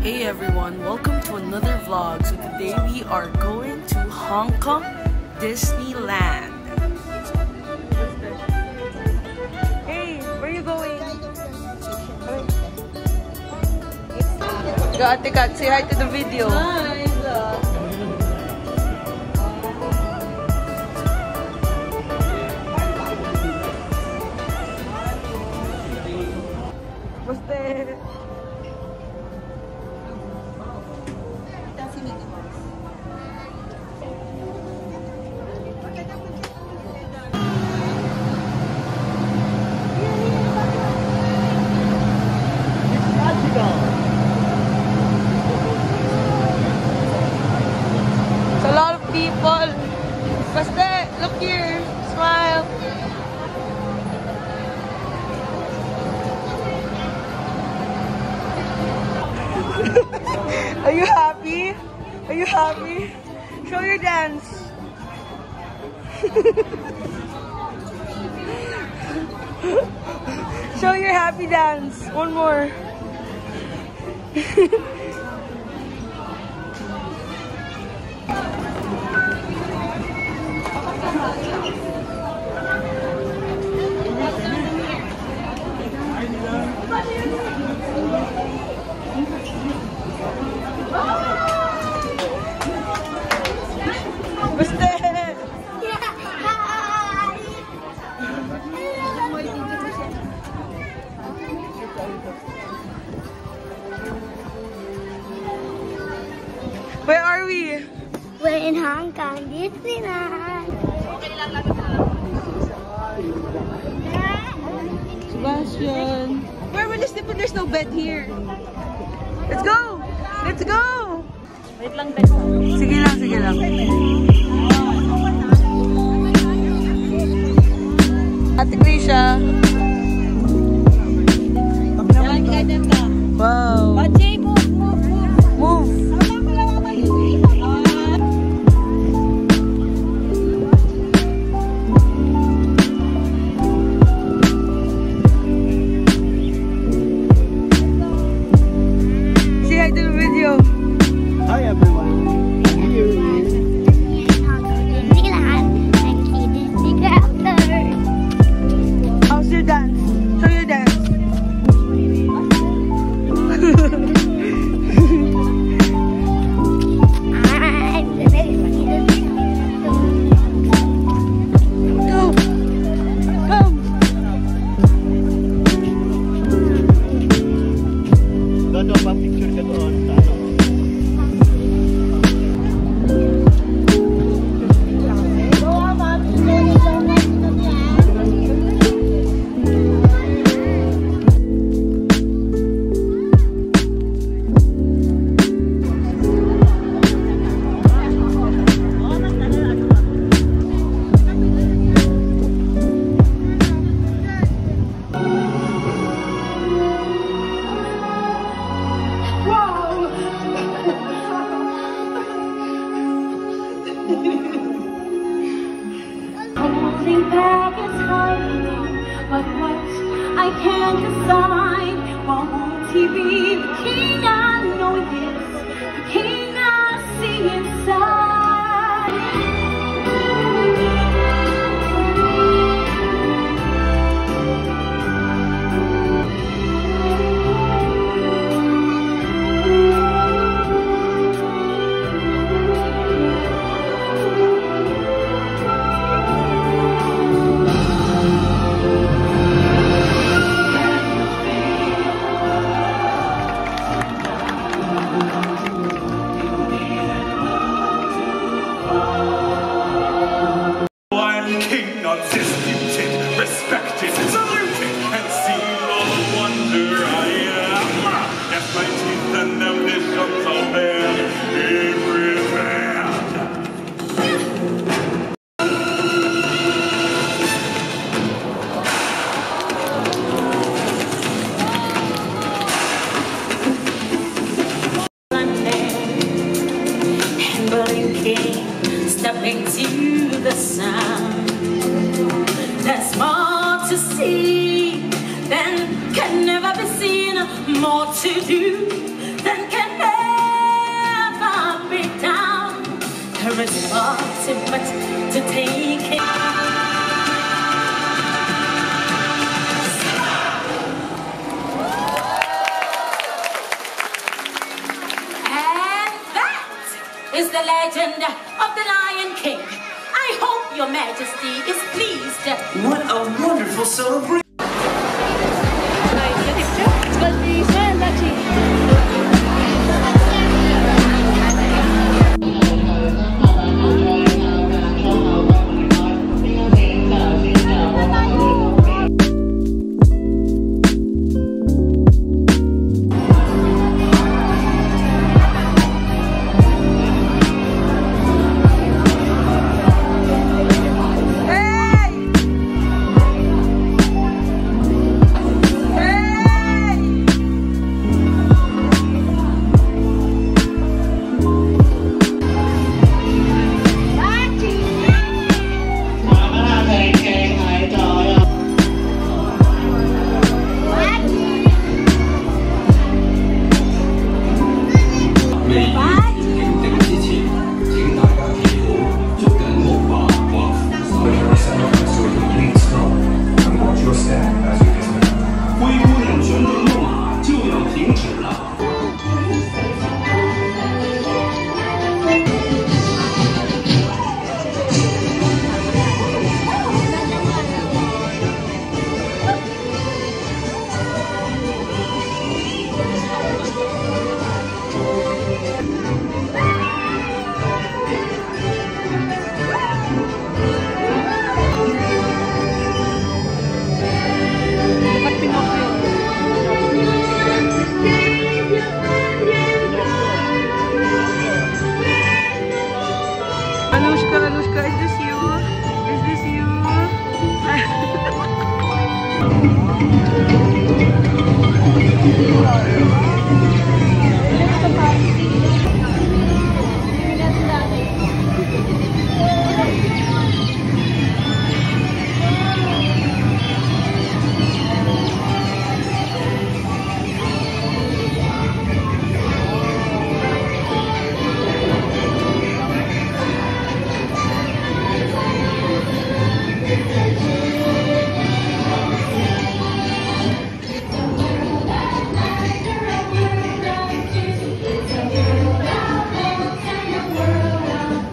Hey everyone, welcome to another vlog. So today we are going to Hong Kong Disneyland. Hey, where are you going? Go Ate Kat, say hi to the video. Hi, Show your happy dance. One more. bed here? Let's go! Let's go! Wait lang, Tessa. Sige lang, sige lang. Ate Krisha. Back is hiding, but what I can't decide. Why won't he be the king I know he is, the king I see One see than can never be seen, more to do than can never be done. There is far too much to take in. And that is the legend of the Lion King. I hope your majesty is pleased. What a wonderful celebration!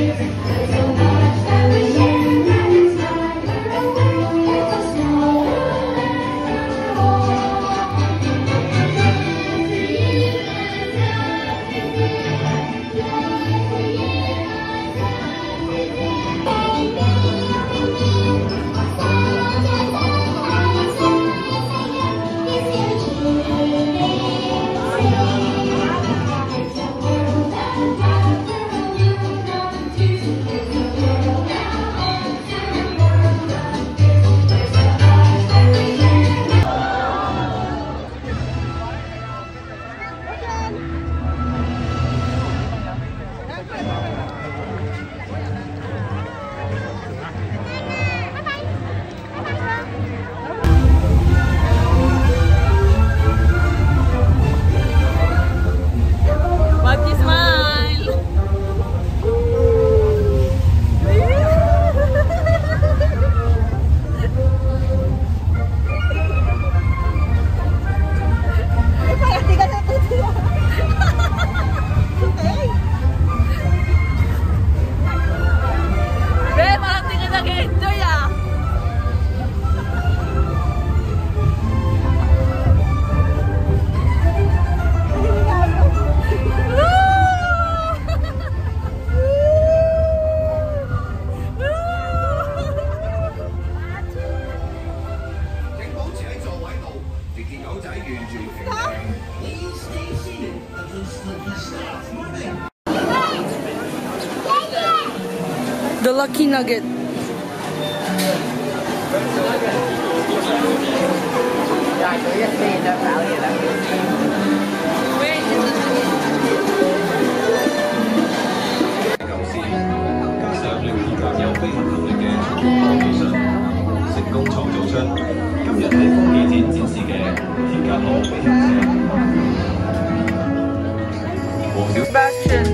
Monkey lucky nugget. Sebastian.